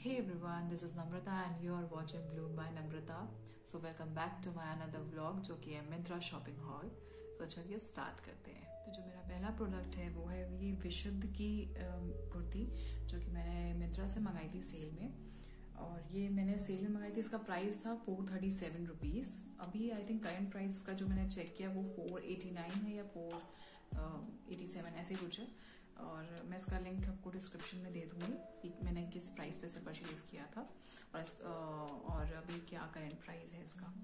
Hey everyone, this is Namrata and you are watching Bloom by Namrata. So welcome back to my another vlog जो कि है Myntra shopping hall तो चलिए start करते हैं। तो जो मेरा पहला प्रोडक्ट है वो है ये विशुद्ध की कुर्ती जो कि मैंने मिंत्रा से मंगाई थी सेल में। और ये मैंने सेल में मंगाई थी इसका प्राइस था फोर थर्टी सेवन रुपीज़ अभी आई थिंक करंट प्राइस का जो मैंने चेक किया वो फोर एटी नाइन है या फोर एटी सेवन ऐसे कुछ है। और मैं इसका लिंक आपको डिस्क्रिप्शन में दे दूँगी कि मैंने किस प्राइस पे से परचेज किया था। और इस, और अभी क्या करेंट प्राइस है इसका।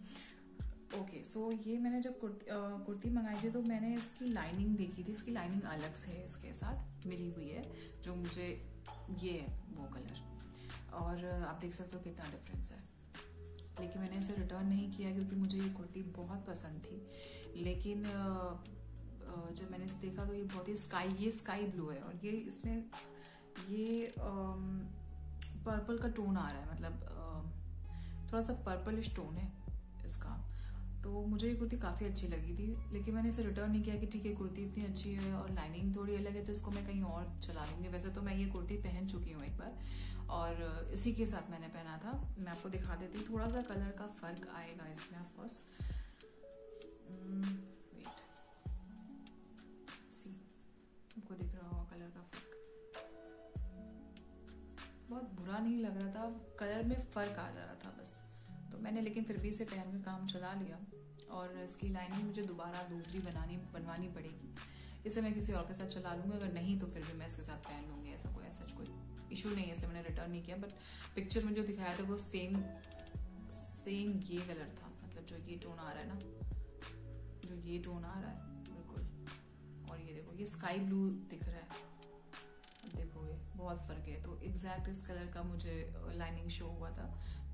ओके सो ये मैंने जब कुर्ती कुर्ती मंगाई थी तो मैंने इसकी लाइनिंग देखी थी। इसकी लाइनिंग अलग से है इसके साथ मिली हुई है जो मुझे ये है वो कलर और आप देख सकते हो कितना डिफरेंस है। लेकिन मैंने इसे रिटर्न नहीं किया क्योंकि मुझे ये कुर्ती बहुत पसंद थी। लेकिन जब मैंने इसे देखा तो ये बहुत ही स्काई ये स्काई ब्लू है और ये इसमें, ये पर्पल का टोन आ रहा है मतलब थोड़ा सा पर्पलिश टोन है इसका। तो मुझे ये कुर्ती काफ़ी अच्छी लगी थी, लेकिन मैंने इसे रिटर्न नहीं किया कि ठीक है, कुर्ती इतनी अच्छी है और लाइनिंग थोड़ी अलग है तो इसको मैं कहीं और चला लूँगी। वैसे तो मैं ये कुर्ती पहन चुकी हूँ एक बार और इसी के साथ मैंने पहना था। मैं आपको दिखा देती थोड़ा सा कलर का फ़र्क आएगा इसमें ऑफकोर्स का फ़र्क बहुत बुरा नहीं लग रहा था। कलर में फ़र्क आ जा रहा था बस। तो मैंने लेकिन फिर भी इसे पहन के काम चला लिया। और इसकी लाइनिंग मुझे दोबारा दूसरी बनानी, बनवानी पड़ेगी। इसे मैं किसी और के साथ चला लूँगी। अगर नहीं तो फिर भी मैं इसके साथ पहन लूँगी। ऐसा कोई ऐसा कोई इशू नहीं है। इसे मैंने रिटर्न नहीं किया। बट पिक्चर में जो दिखाया था, वो सेम सेम ये कलर था। मतलब जो ये टोन आ रहा है ना, जो ये टोन आ रहा है, बिल्कुल। और ये देखो, ये स्काई ब्लू दिख रहा है। बहुत फ़र्क है। तो एग्जैक्ट इस कलर का मुझे लाइनिंग शो हुआ था।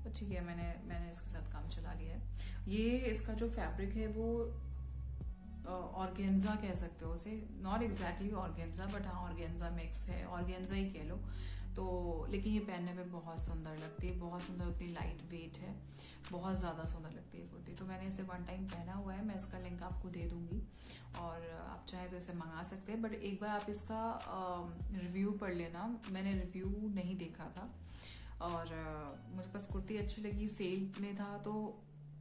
तो ठीक है, मैंने मैंने इसके साथ काम चला लिया है। ये इसका जो फैब्रिक है, वो ऑर्गेन्जा कह सकते हो उसे। नॉट एग्जैक्टली ऑर्गेन्जा बट हाँ ऑर्गेन्जा मिक्स है। ऑर्गेन्जा ही कह लो। तो लेकिन ये पहनने में बहुत सुंदर लगती है, बहुत सुंदर उतनी लाइट वेट है, बहुत ज़्यादा सुंदर लगती है कुर्ती। तो मैंने इसे वन टाइम पहना हुआ है, मैं इसका लिंक आपको दे दूँगी, और आप चाहे तो इसे मंगा सकते हैं बट एक बार आप इसका रिव्यू पढ़ लेना, मैंने रिव्यू नहीं देखा था, और मुझे बस कुर्ती अच्छी लगी सेल में था तो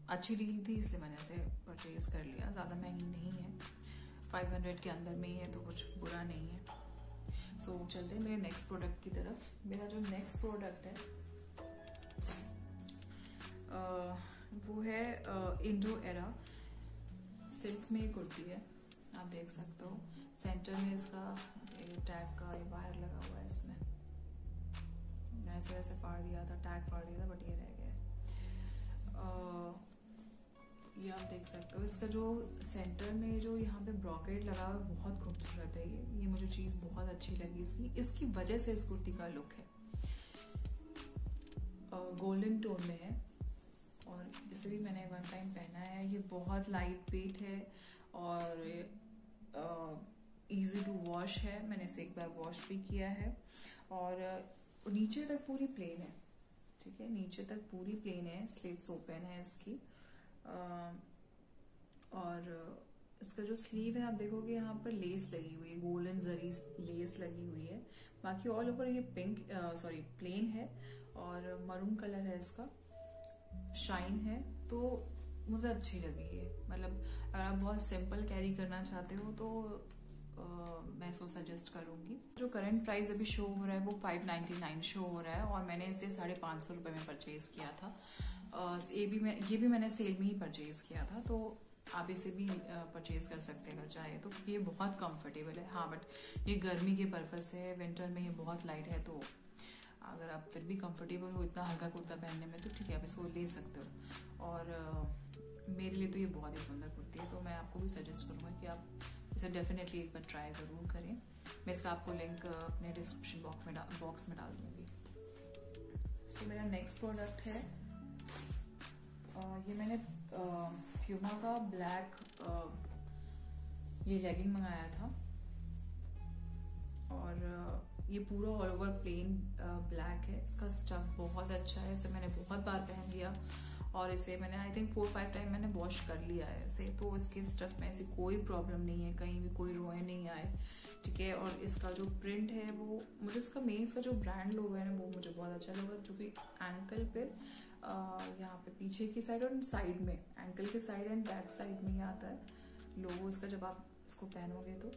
अच्छी डील थी, इसलिए मैंने इसे परचेज कर लिया, ज़्यादा महँगी नहीं है 500 के अंदर में ही है तो कुछ बुरा नहीं है। सो so, चलते हैं मेरे नेक्स्ट प्रोडक्ट की तरफ़। मेरा जो नेक्स्ट प्रोडक्ट है आ, वो है इंडो एरा सिल्क में कुर्ती है आप देख सकते हो। सेंटर में इसका टैग का ये वायर लगा हुआ है इसमें। ऐसे वैसे फाड़ दिया था टैग फाड़ दिया था बट ये रह गया ये आप देख सकते हो इसका जो सेंटर में जो यहाँ पे ब्रॉकेट लगा हुआ है बहुत खूबसूरत है ये। ये मुझे चीज़ बहुत अच्छी लगी इसकी। इसकी वजह से इस कुर्ती का लुक है। गोल्डन टोन में है। और इसे भी मैंने वन टाइम पहना है। ये बहुत लाइट वेट है और इजी टू वॉश है। मैंने इसे एक बार वॉश भी किया है। और, नीचे तक पूरी प्लेन है। ठीक है? नीचे तक पूरी प्लेन है। स्लिट्स ओपन है इसकी। और इसका जो स्लीव है आप देखोगे यहाँ पर लेस लगी हुई है गोल्डन जरी लेस लगी हुई है। बाकी ऑल ओवर ये पिंक सॉरी प्लेन है और मरून कलर है इसका। शाइन है तो मुझे अच्छी लगी है मतलब अगर आप बहुत सिंपल कैरी करना चाहते हो तो आ, मैं इसको सजेस्ट करूँगी। जो करंट प्राइस अभी शो हो रहा है वो 599 शो हो रहा है और मैंने इसे साढ़े पाँच सौ रुपए में परचेज किया था। ये भी मैं ये भी मैंने सेल में ही परचेज किया था तो आप इसे भी परचेज कर सकते हैं अगर चाहे तो ये बहुत कंफर्टेबल है। हाँ बट ये गर्मी के पर्पज से है विंटर में ये बहुत लाइट है तो अगर आप फिर भी कंफर्टेबल हो इतना हल्का कुर्ता पहनने में तो ठीक है आप इसको ले सकते हो। और मेरे लिए तो ये बहुत ही सुंदर कुर्ती है तो मैं आपको भी सजेस्ट करूँगा कि आप इसे डेफिनेटली एक बार ट्राई ज़रूर करें। मैं इसका आपको लिंक अपने डिस्क्रिप्शन बॉक्स में बॉक्स में डाल दूँगी। सो so, मेरा नेक्स्ट प्रोडक्ट है ये मैंने प्यूमा का ब्लैक ये लेगिंग मंगाया था। और ये पूरा ऑल ओवर प्लेन ब्लैक है। इसका स्टफ़ बहुत अच्छा है। इसे मैंने बहुत बार पहन लिया। और इसे मैंने I think four five time मैंने वॉश कर लिया है इसे। तो इसके स्टफ़ में ऐसी कोई प्रॉब्लम नहीं है। कहीं भी कोई रोए नहीं आए। ठीक है? और इसका जो प्रिंट है वो, मुझे इसका मेन इसका जो ब्रांड लोगो है ना, वो मुझे बहुत अच्छा लगा। जो कि एंकल पे यहाँ पे पीछे की साइड और साइड में एंकल के साइड एंड बैक साइड में ही आता है। लोगो इसका जब आप इसको पहनोगे तो।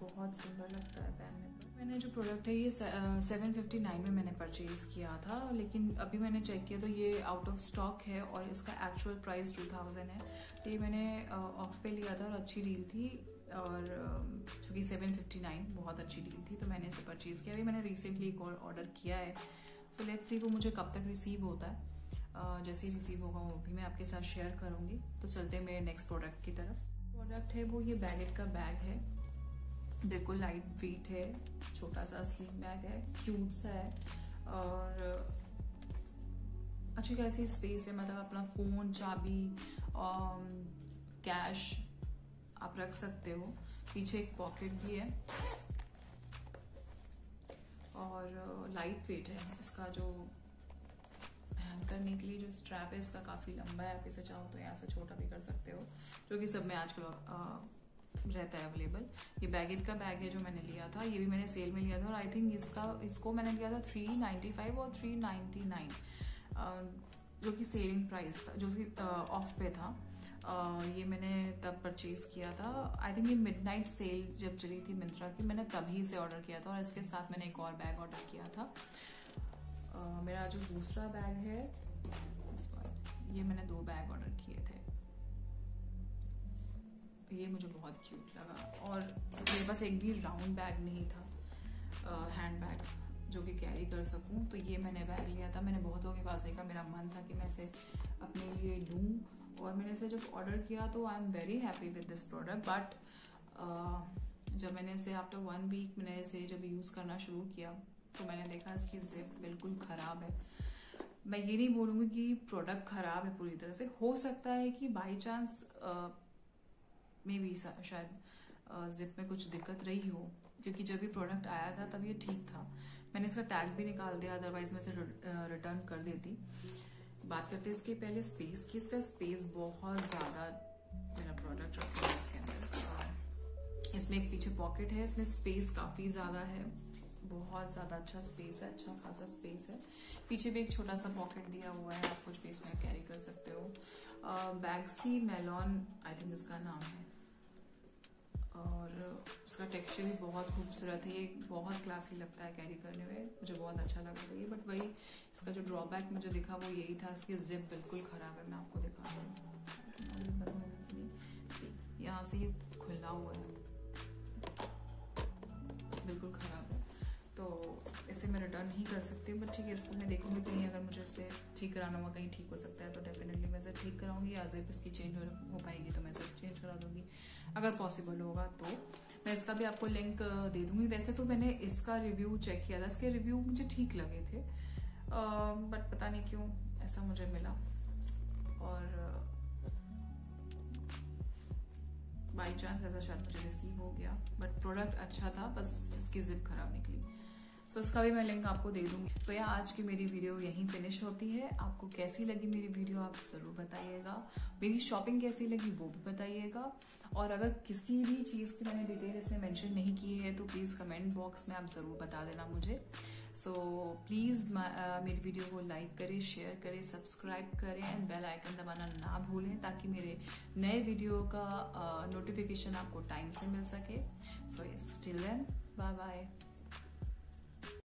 बहुत सुंदर लगता है पहनने पर मैंने जो प्रोडक्ट है ये सेवन फिफ्टी नाइन में मैंने परचेज़ किया था, लेकिन अभी मैंने चेक किया तो ये आउट ऑफ़ स्टॉक है और इसका एक्चुअल प्राइस टू थाउज़ेंड है। तो ये मैंने ऑफ़ पे लिया था और अच्छी डील थी। और चूँकि सेवन फिफ्टी नाइन बहुत अच्छी डील थी तो मैंने इसे परचेज़ किया। अभी मैंने रिसेंटली एक और ऑर्डर किया है। सो लेट्स सी वो मुझे कब तक रिसीव होता है। जैसे ही रिसीव होगा वो भी मैं आपके साथ शेयर करूँगी। तो चलते हैं मेरे नेक्स्ट प्रोडक्ट की तरफ़। प्रोडक्ट है वो, ये बैगेट का बैग है। बिल्कुल लाइट वेट है छोटा सा स्लिम बैग है क्यूट सा है। और अच्छी खासी स्पेस है मतलब अपना फ़ोन चाबी कैश आप रख सकते हो। पीछे एक पॉकेट भी है। और लाइट वेट है। इसका जो हैंग करने के लिए जो स्ट्रैप है, इसका काफ़ी लंबा है। आप इसे चाहो तो यहाँ से छोटा भी कर सकते हो, जो कि सब में आजकल रहता है अवेलेबल ये बैगेट का बैग है जो मैंने लिया था। ये भी मैंने सेल में लिया था। और आई थिंक इसका, इसको मैंने लिया था थ्री नाइन्टी फाइव और थ्री नाइन्टी नाइन जो कि सेलिंग प्राइस था, जो कि ऑफ़ पे था। ये मैंने तब परचेज किया था। आई थिंक ये मिडनाइट सेल जब चली थी मिंत्रा की मैंने तभी से ऑर्डर किया था और इसके साथ मैंने एक और बैग ऑर्डर किया था। uh, मेरा जो दूसरा बैग है इस ये मैंने दो बैग ऑर्डर किए थे। ये मुझे बहुत क्यूट लगा और मेरे पास एक भी राउंड बैग नहीं था हैंड बैग जो कि कैरी कर सकूँ। तो ये मैंने बैग लिया था। मैंने बहुतों के पास देखा। मेरा मन था कि मैं इसे अपने लिए लूँ। और मैंने इसे जब ऑर्डर किया तो I am very happy with this product but जब मैंने इसे आफ्टर वन वीक मैंने इसे जब यूज़ करना शुरू किया तो मैंने देखा इसकी जिप बिल्कुल ख़राब है। मैं ये नहीं बोलूँगी कि प्रोडक्ट ख़राब है पूरी तरह से, हो सकता है कि बाई चांस मे भी शायद जिप में कुछ दिक्कत रही हो, क्योंकि जब भी प्रोडक्ट आया था तब ये ठीक था। मैंने इसका टैग भी निकाल दिया अदरवाइज़ मैं इसे रिटर्न कर देती। बात करते हैं इसके पहले स्पेस की। इसका स्पेस बहुत ज़्यादा मेरा प्रोडक्ट रखा है इसके अंदर। इसमें एक पीछे पॉकेट है, इसमें स्पेस काफ़ी ज़्यादा है। बहुत ज़्यादा अच्छा स्पेस है अच्छा खासा स्पेस है। पीछे भी एक छोटा सा पॉकेट दिया हुआ है, आप कुछ भी इसमें कैरी कर सकते हो। बैगसी मेलॉन आई थिंक इसका नाम है। और उसका टेक्सचर भी बहुत खूबसूरत है। ये बहुत क्लासी लगता है कैरी करने में। मुझे बहुत अच्छा लगा था ये बट वही इसका जो ड्रॉबैक मुझे दिखा वो यही था इसकी जिप बिल्कुल ख़राब है। मैं आपको दिखा दूँ। यहाँ से ये खुला हुआ है। बिल्कुल ख़राब है। तो इसे मैं रिटर्न ही कर सकती हूँ बट ठीक है, इसको मैं देखूँगी कहीं अगर मुझे इससे ठीक कराना हुआ, कहीं ठीक हो सकता है तो डेफिनेटली मैं इसे ठीक कराऊँगी। या जिप इसकी चेंज हो पाएगी तो मैं इसे चेंज करा दूँगी। अगर पॉसिबल होगा तो। मैं इसका भी आपको लिंक दे दूँगी। वैसे तो मैंने इसका रिव्यू चेक किया था। इसके रिव्यू मुझे ठीक लगे थे। बट पता नहीं क्यों ऐसा मुझे मिला। और बाई चांस ऐसा शायद मुझे रिसीव हो गया। बट प्रोडक्ट अच्छा था, बस इसकी जिप खराब निकली। सो इसका भी मैं लिंक आपको दे दूँगी। सो so, या आज की मेरी वीडियो यहीं फिनिश होती है। आपको कैसी लगी मेरी वीडियो आप ज़रूर बताइएगा। मेरी शॉपिंग कैसी लगी वो भी बताइएगा। और अगर किसी भी चीज़ की मैंने डिटेल इसमें मैंशन नहीं की है तो प्लीज़ कमेंट बॉक्स में आप ज़रूर बता देना मुझे। सो so, प्लीज़ मेरी वीडियो को लाइक करें शेयर करें सब्सक्राइब करें एंड बेल आइकन दबाना ना भूलें ताकि मेरे नए वीडियो का नोटिफिकेशन आपको टाइम से मिल सके। So till then bye bye